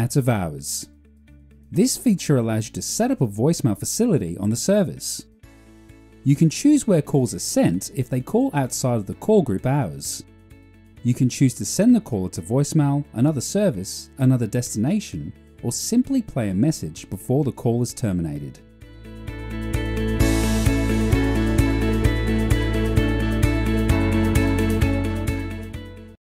out of hours. This feature allows you to set up a voicemail facility on the service. You can choose where calls are sent if they call outside of the call group hours. You can choose to send the caller to voicemail, another service, another destination, or simply play a message before the call is terminated.